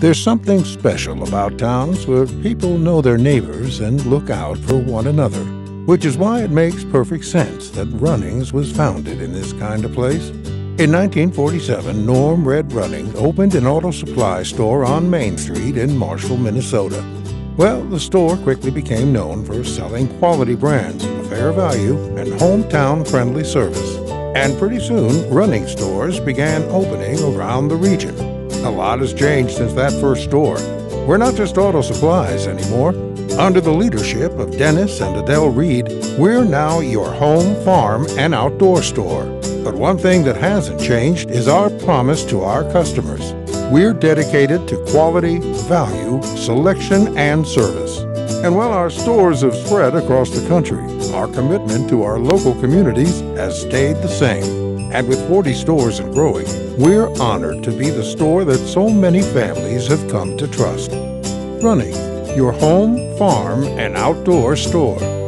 There's something special about towns where people know their neighbors and look out for one another, which is why it makes perfect sense that Runnings was founded in this kind of place. In 1947, Norm Red Running opened an auto supply store on Main Street in Marshall, Minnesota. Well, the store quickly became known for selling quality brands, fair value, and hometown friendly service. And pretty soon, Runnings stores began opening around the region. A lot has changed since that first store. We're not just auto supplies anymore. Under the leadership of Dennis and Adele Reed, we're now your home, farm, and outdoor store. But one thing that hasn't changed is our promise to our customers. We're dedicated to quality, value, selection, and service. And while our stores have spread across the country, our commitment to our local communities has stayed the same. And with 40 stores and growing, we're honored to be the store that so many families have come to trust. Running, your home, farm, and outdoor store.